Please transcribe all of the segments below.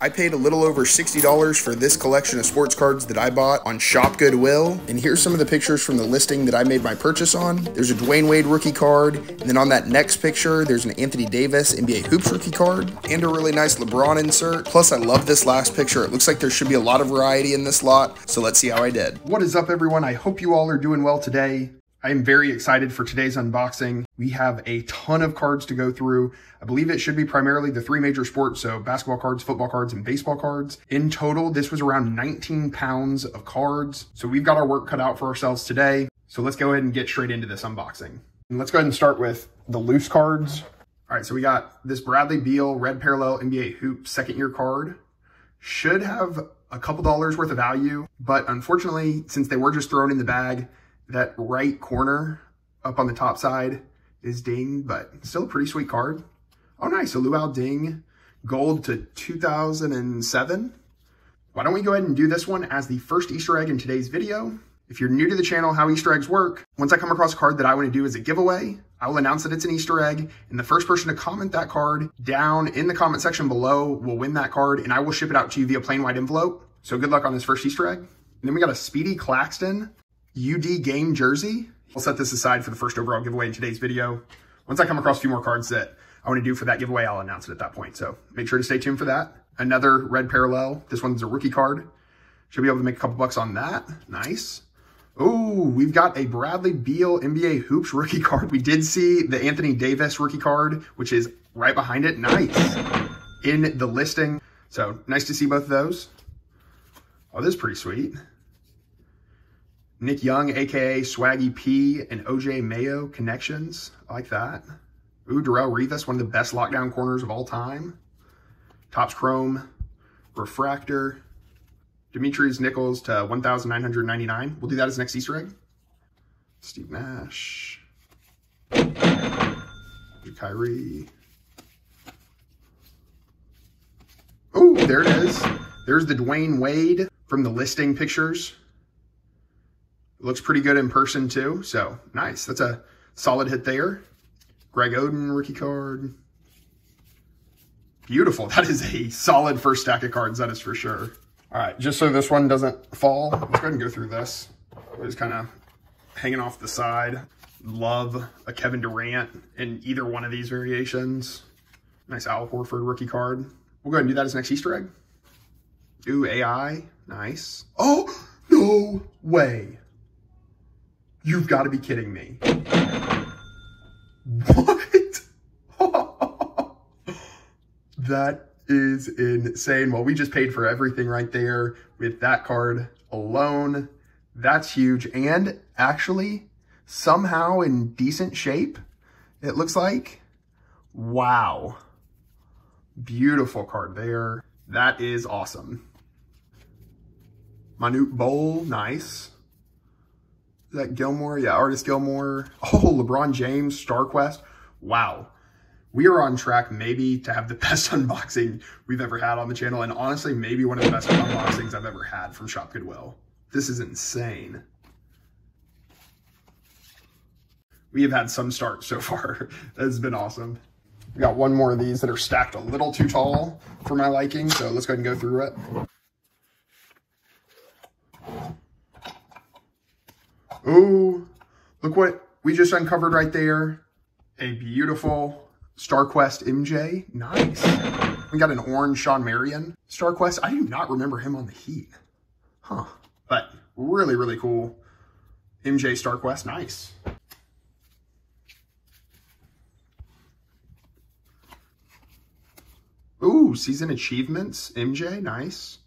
I paid a little over $60 for this collection of sports cards that I bought on Shop Goodwill. And here's some of the pictures from the listing that I made my purchase on. There's a Dwyane Wade rookie card. And then on that next picture, there's an Anthony Davis NBA Hoops rookie card and a really nice LeBron insert. Plus, I love this last picture. It looks like there should be a lot of variety in this lot. So let's see how I did. What is up, everyone? I hope you all are doing well today. I am very excited for today's unboxing. We have a ton of cards to go through. I believe it should be primarily the three major sports, so basketball cards, football cards, and baseball cards. In total, this was around 19 pounds of cards. So we've got our work cut out for ourselves today. So let's go ahead and get straight into this unboxing. And let's go ahead and start with the loose cards. All right, so we got this Bradley Beal Red Parallel NBA Hoop second year card. Should have a couple dollars worth of value, but unfortunately, since they were just thrown in the bag, that right corner up on the top side is ding, but still a pretty sweet card. Oh, nice. A Luol Deng gold to 2007. Why don't we go ahead and do this one as the first Easter egg in today's video. If you're new to the channel, how Easter eggs work, once I come across a card that I want to do as a giveaway, I will announce that it's an Easter egg, and the first person to comment that card down in the comment section below will win that card, and I will ship it out to you via plain white envelope. So good luck on this first Easter egg. And then we got a Speedy Claxton UD game jersey. I'll set this aside for the first overall giveaway in today's video. Once I come across a few more cards that I want to do for that giveaway, I'll announce it at that point. So make sure to stay tuned for that. Another red parallel. This one's a rookie card. Should be able to make a couple bucks on that. Nice. Oh, we've got a Bradley Beal NBA Hoops rookie card. We did see the Anthony Davis rookie card, which is right behind it. Nice. In the listing. So nice to see both of those. Oh, this is pretty sweet. Nick Young, aka Swaggy P, and OJ Mayo connections. I like that. Ooh, Darrelle Revis, one of the best lockdown corners of all time. Topps Chrome, Refractor, Demetrius Nichols to 1,999. We'll do that as next Easter egg. Steve Nash. Kyrie. Oh, there it is. There's the Dwyane Wade from the listing pictures. Looks pretty good in person too. So nice. That's a solid hit there. Greg Oden rookie card. Beautiful. That is a solid first stack of cards. That is for sure. All right. Just so this one doesn't fall, let's go ahead and go through this. It's kind of hanging off the side. Love a Kevin Durant in either one of these variations. Nice Al Horford rookie card. We'll go ahead and do that as next Easter egg. Ooh, AI. Nice. Oh, no way. You've got to be kidding me. What? that is insane. Well, we just paid for everything right there with that card alone. That's huge. And actually, somehow in decent shape, it looks like. Wow. Beautiful card there. That is awesome. Manute Bol, nice. That Gilmore? Yeah, Artis Gilmore. Oh, LeBron James, StarQuest. Wow. We are on track maybe to have the best unboxing we've ever had on the channel. And honestly, maybe one of the best unboxings I've ever had from Shop Goodwill. This is insane. We have had some starts so far. that has been awesome. We got one more of these that are stacked a little too tall for my liking. So let's go ahead and go through it. Ooh, look what we just uncovered right there. A beautiful StarQuest MJ. Nice. We got an orange Shawn Marion. StarQuest, I do not remember him on the Heat. Huh. But really, really cool. MJ StarQuest, nice. Ooh, season achievements, MJ, nice.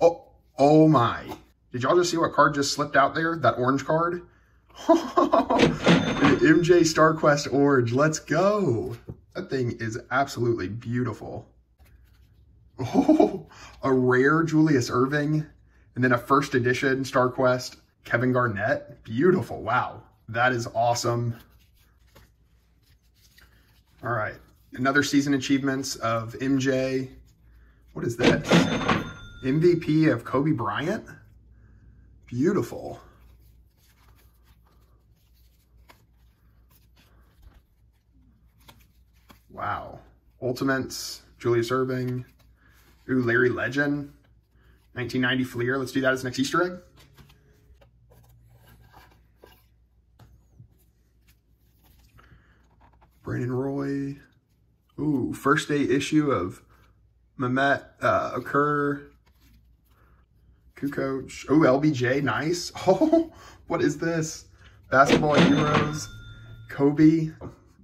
Oh, oh my. Did y'all just see what card just slipped out there? That orange card? MJ StarQuest Orange. Let's go. That thing is absolutely beautiful. Oh, a rare Julius Erving, And then a first edition StarQuest Kevin Garnett. Beautiful. Wow. That is awesome. All right. Another season achievements of MJ. What is this? MVP of Kobe Bryant? Beautiful. Wow. Ultimates, Julius Erving. Ooh, Larry Legend. 1990 Fleer. Let's do that as next Easter egg. Brandon Roy. Ooh, first day issue of Mehmet uh, Okur. Kukoc. Ooh, LBJ. Nice. Oh, what is this? Basketball Heroes. Kobe.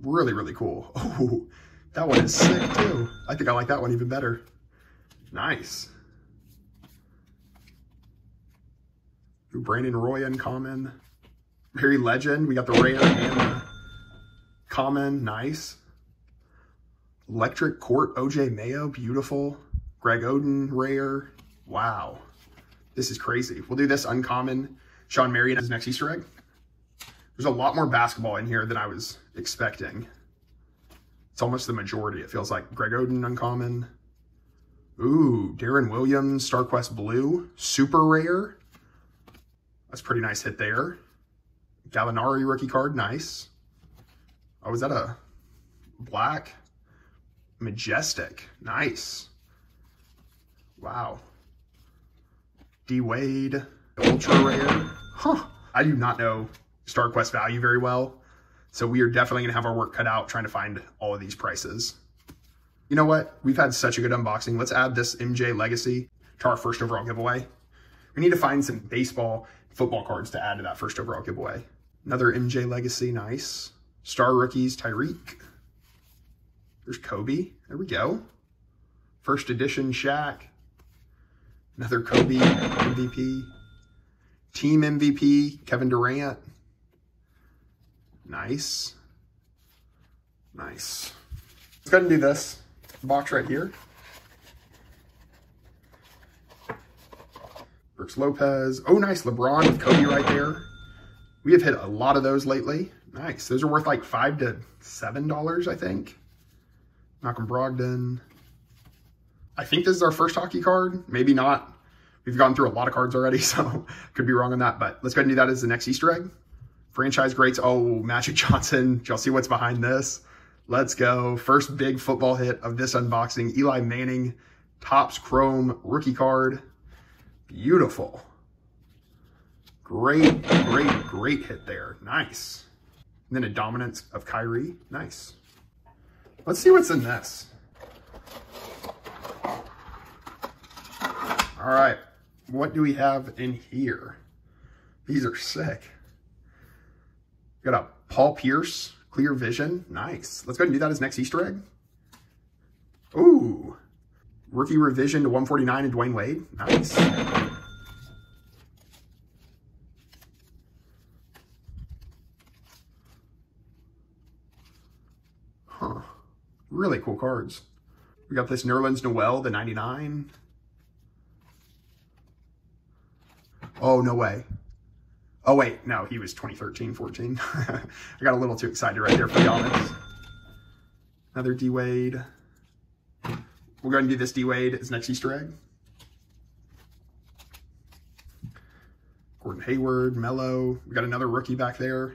Really, really cool. Oh, that one is sick too. I think I like that one even better. Nice. Brandon Roy uncommon. Very legend. We got the rare and the common. Nice. Electric Court OJ Mayo. Beautiful. Greg Oden rare. Wow. This is crazy. We'll do this uncommon. Shawn Marion is next Easter egg. There's a lot more basketball in here than I was expecting. It's almost the majority. It feels like Greg Oden uncommon. Ooh, Deron Williams, StarQuest Blue, super rare. That's pretty nice hit there. Gallinari rookie card, nice. Oh, is that a black? Majestic, nice. Wow. D Wade, ultra rare. Huh. I do not know StarQuest value very well. So we are definitely going to have our work cut out trying to find all of these prices. You know what? We've had such a good unboxing. Let's add this MJ Legacy to our first overall giveaway. We need to find some baseball, football cards to add to that first overall giveaway. Another MJ Legacy, nice. Star Rookies, Tyreke. There's Kobe. There we go. First edition Shaq. Another Kobe MVP. Team MVP, Kevin Durant. Nice. Nice. Let's go ahead and do this box right here. Brooks Lopez. Oh, nice. LeBron with Kobe right there. We have hit a lot of those lately. Nice. Those are worth like five to seven dollars, I think. Malcolm Brogdon. I think this is our first hockey card. Maybe not. We've gone through a lot of cards already, so could be wrong on that. But let's go ahead and do that as the next Easter egg. Franchise greats. Oh, Magic Johnson. Y'all see what's behind this? Let's go. First big football hit of this unboxing. Eli Manning, Topps Chrome rookie card. Beautiful. Great, great, great hit there. Nice. And then a dominance of Kyrie. Nice. Let's see what's in this. All right. What do we have in here? These are sick. Got a Paul Pierce, Clear Vision. Nice. Let's go ahead and do that as next Easter egg. Ooh. Rookie revision to 149 and Dwyane Wade. Nice. Huh. Really cool cards. We got this Nerlens Noel, the 99. Oh, no way. Oh, wait. No, he was 2013, 14. I got a little too excited right there for Giannis. Another D-Wade. We're going to do this D-Wade as next Easter egg. Gordon Hayward, Melo. We got another rookie back there.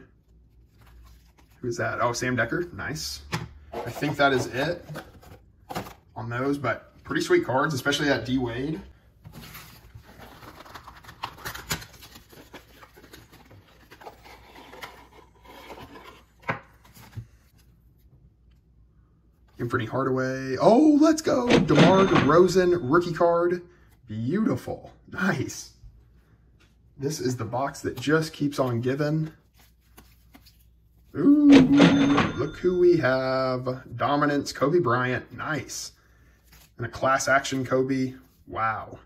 Who's that? Oh, Sam Dekker. Nice. I think that is it on those, but pretty sweet cards, especially that D-Wade. Anthony Hardaway. Oh, let's go. DeMar DeRozan rookie card. Beautiful. Nice. This is the box that just keeps on giving. Ooh, look who we have. Dominance, Kobe Bryant. Nice. And a class action Kobe. Wow.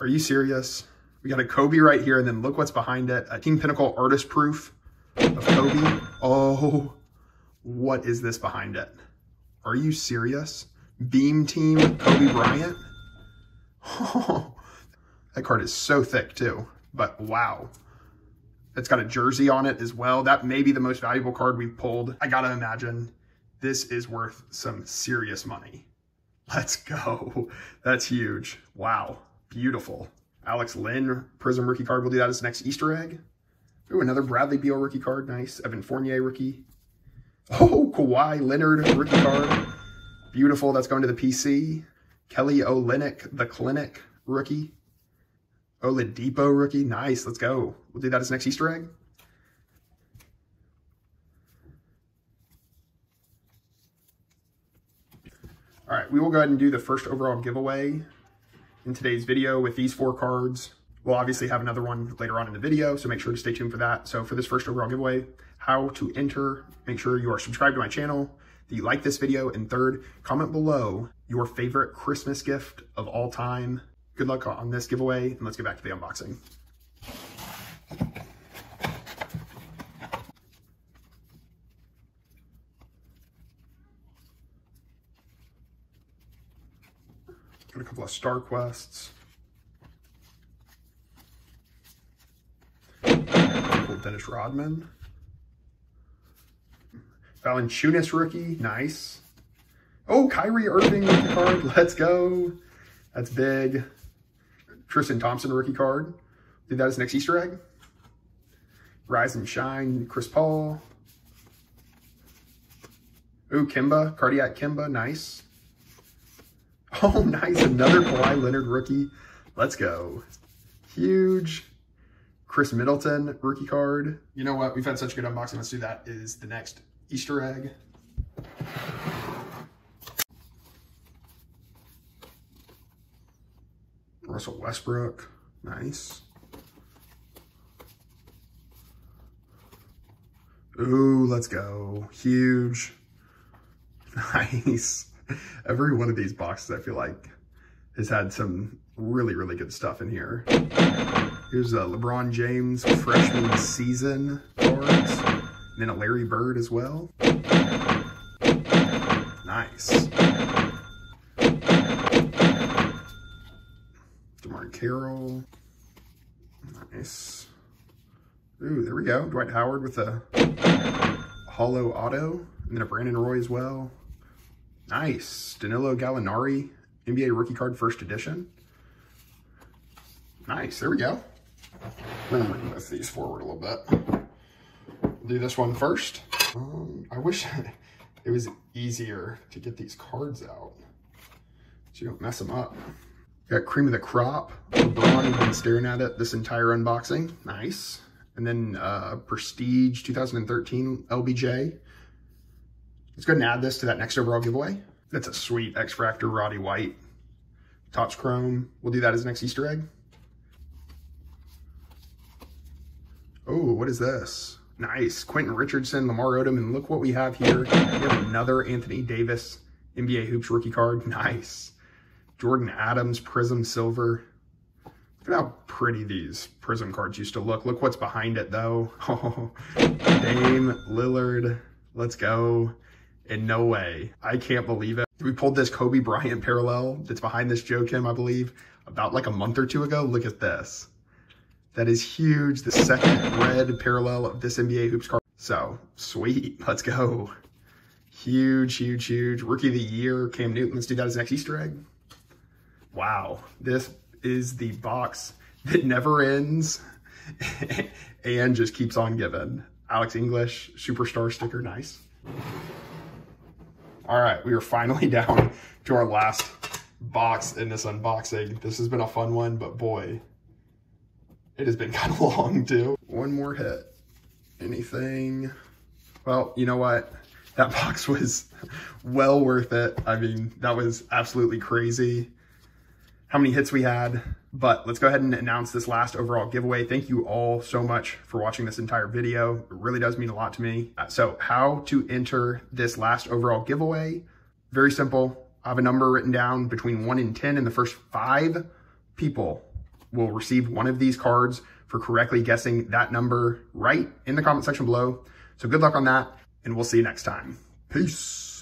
Are you serious? We got a Kobe right here, and then look what's behind it. A Team Pinnacle artist proof of Kobe. Oh, what is this behind it? Are you serious? Beam Team Kobe Bryant? Oh, that card is so thick too, but wow. It's got a jersey on it as well. That may be the most valuable card we've pulled. I gotta imagine this is worth some serious money. Let's go. That's huge. Wow. Beautiful. Alex Len Prism rookie card. We'll do that as next Easter egg. Ooh, another Bradley Beal rookie card. Nice. Evan Fournier rookie. Oh, Kawhi Leonard rookie card. Beautiful. That's going to the PC. Kelly Olynyk, the clinic rookie. Oladipo rookie. Nice. Let's go. We'll do that as next Easter egg. All right, we will go ahead and do the first overall giveaway in today's video with these four cards. We'll obviously have another one later on in the video, so make sure to stay tuned for that. So for this first overall giveaway, how to enter, make sure you are subscribed to my channel, that you like this video, and third, comment below your favorite Christmas gift of all time. Good luck on this giveaway, and let's get back to the unboxing. Got a couple of Star Quests. Dennis Rodman. Valanciunas rookie, nice. Oh, Kyrie Irving rookie card, let's go. That's big. Tristan Thompson rookie card. Do that as next Easter egg. Rise and Shine, Chris Paul. Ooh, Kemba, Cardiac Kemba, nice. Oh, nice. Another Kawhi Leonard rookie. Let's go. Huge. Khris Middleton rookie card. You know what? We've had such good unboxing. Let's do that is the next Easter egg. Russell Westbrook. Nice. Ooh, let's go. Huge. Nice. Every one of these boxes, I feel like, has had some really, really good stuff in here. Here's a LeBron James freshman season cards. And then a Larry Bird as well. Nice. DeMarre Carroll. Nice. Ooh, there we go. Dwight Howard with a hollow auto. And then a Brandon Roy as well. Nice. Danilo Gallinari, NBA rookie card first edition. Nice. There we go. I'm going to move these forward a little bit. Do this one first. Um, I wish it was easier to get these cards out so you don't mess them up. Got cream of the crop. LeBron, you've been staring at it this entire unboxing. Nice. And then uh, Prestige 2013 LBJ. Let's go ahead and add this to that next overall giveaway. That's a sweet X-Fractor Roddy White. Topps Chrome. We'll do that as next Easter egg. Oh, what is this? Nice. Quentin Richardson, Lamar Odom, and look what we have here. We have another Anthony Davis NBA Hoops rookie card. Nice. Jordan Adams, Prism Silver. Look at how pretty these Prism cards used to look. Look what's behind it, though. Oh, Dame Lillard. Let's go. In no way. I can't believe it. We pulled this Kobe Bryant parallel that's behind this Joe Kim, I believe, about like a month or two ago. Look at this. That is huge. The second red parallel of this NBA Hoops card. So, sweet. Let's go. Huge, huge, huge. Rookie of the Year, Cam Newton. Let's do that as next Easter egg. Wow. This is the box that never ends and just keeps on giving. Alex English, superstar sticker. Nice. All right, we are finally down to our last box in this unboxing. This has been a fun one, but boy, it has been kind of long too. One more hit. Anything? Well, you know what? That box was well worth it. I mean, that was absolutely crazy how many hits we had. But let's go ahead and announce this last overall giveaway. Thank you all so much for watching this entire video. It really does mean a lot to me. So how to enter this last overall giveaway? Very simple. I have a number written down between one and 10 and the first five people will receive one of these cards for correctly guessing that number right in the comment section below. So good luck on that and we'll see you next time. Peace.